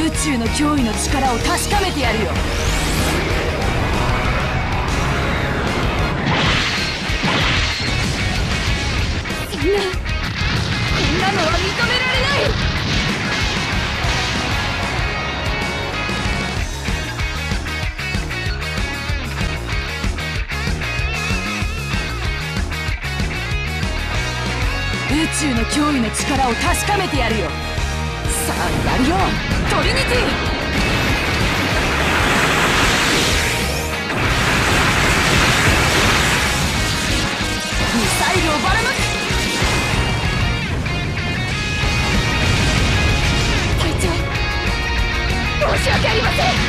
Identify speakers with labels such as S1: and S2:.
S1: 宇宙の脅威の力を確かめてやるよ。そんなこんなのは認められない。宇宙の脅威の力を確かめてやるよ。さあやるよ。リニティミサイルをばらまく隊長申し訳ありません